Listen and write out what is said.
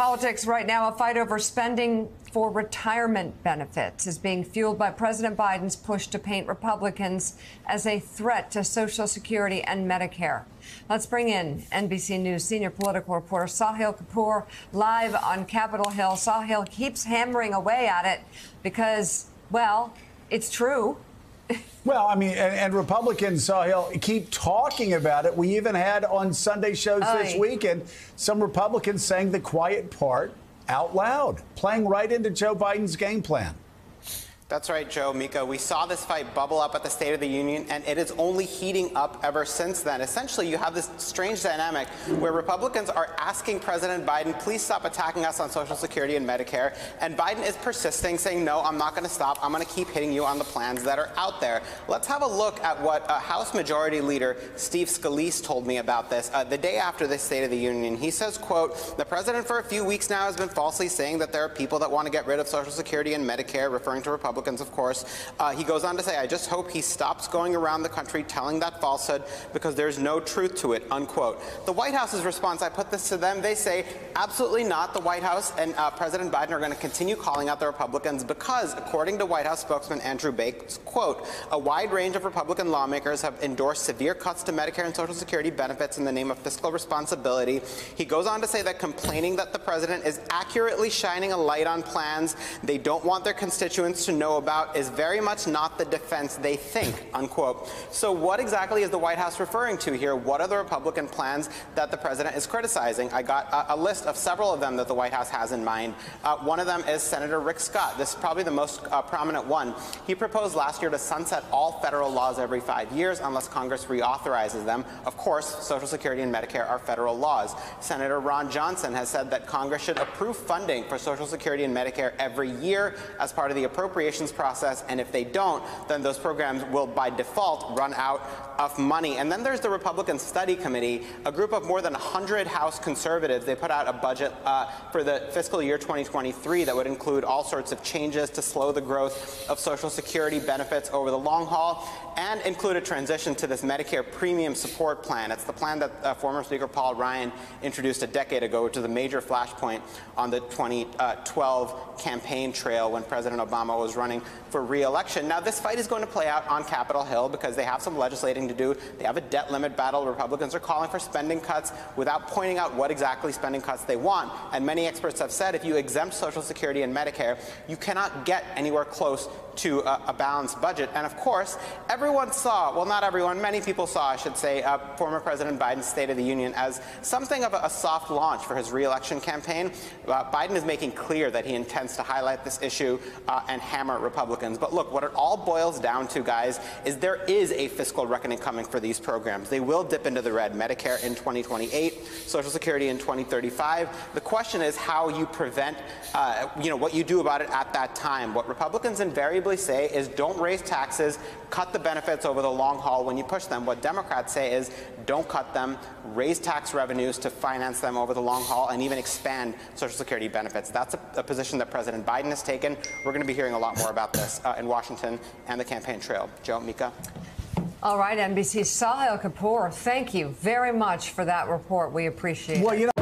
Politics right now, a fight over spending for retirement benefits is being fueled by President Biden's push to paint Republicans as a threat to Social Security and Medicare. Let's bring in NBC News senior political reporter Sahil Kapur live on Capitol Hill. Sahil keeps hammering away at it because, well, it's true. Well, I mean, and, and, Republicans, uh, Sahil, keep talking about it. We even had on Sunday shows Aye. this weekend some Republicans saying the quiet part out loud, playing right into Joe Biden's game plan. That's right, Joe, Mika. We saw this fight bubble up at the State of the Union, and it is only heating up ever since then. Essentially, you have this strange dynamic where Republicans are asking President Biden, please stop attacking us on Social Security and Medicare, and Biden is persisting, saying, no, I'm not going to stop. I'm going to keep hitting you on the plans that are out there. Let's have a look at what uh, House Majority Leader Steve Scalise told me about this uh, the day after the State of the Union. He says, quote, the president for a few weeks now has been falsely saying that there are people that want to get rid of Social Security and Medicare, referring to Republicans Republicans, of course. Uh, he goes on to say, I just hope he stops going around the country telling that falsehood because there's no truth to it, unquote. The White House's response, I put this to them, they say, absolutely not. The White House and uh, President Biden are going to continue calling out the Republicans because, according to White House spokesman Andrew Bates, quote, a wide range of Republican lawmakers have endorsed severe cuts to Medicare and Social Security benefits in the name of fiscal responsibility. He goes on to say that complaining that the president is accurately shining a light on plans they don't want their constituents to know know about is very much not the defense they think, unquote. So what exactly is the White House referring to here? What are the Republican plans that the president is criticizing? I got a, a list of several of them that the White House has in mind. Uh, one of them is Senator Rick Scott. This is probably the most uh, prominent one. He proposed last year to sunset all federal laws every five years unless Congress reauthorizes them. Of course, Social Security and Medicare are federal laws. Senator Ron Johnson has said that Congress should approve funding for Social Security and Medicare every year as part of the appropriation process, and if they don't, then those programs will by default run out of money. And then there's the Republican Study Committee, a group of more than 100 House conservatives. They put out a budget uh, for the fiscal year 2023 that would include all sorts of changes to slow the growth of Social Security benefits over the long haul and include a transition to this Medicare premium support plan. It's the plan that uh, former Speaker Paul Ryan introduced a decade ago, which is a major flashpoint on the 2012 campaign trail when President Obama was running for re-election. Now, this fight is going to play out on Capitol Hill because they have some legislating to do. They have a debt limit battle. Republicans are calling for spending cuts without pointing out what exactly spending cuts they want. And many experts have said if you exempt Social Security and Medicare, you cannot get anywhere close to a, a, balanced budget. And of course, everyone saw, well, not everyone, many people saw, I should say, uh, former President Biden's State of the Union as something of a, a soft launch for his reelection campaign. Uh, Biden is making clear that he intends to highlight this issue uh, and hammer Republicans. But look, what it all boils down to, guys, is there is a fiscal reckoning coming for these programs. They will dip into the red. Medicare in 2028, Social Security in 2035. The question is how you prevent, uh, you know, what you do about it at that time. What Republicans invariably say is don't raise taxes, cut the benefits over the long haul when you push them. What Democrats say is don't cut them, raise tax revenues to finance them over the long haul, and even expand Social Security benefits. That's a, a position that President Biden has taken. We're going to be hearing a lot more about this uh, in Washington and the campaign trail. Joe, Mika. All right, NBC Sahil Kapur, thank you very much for that report. We appreciate well, it. You know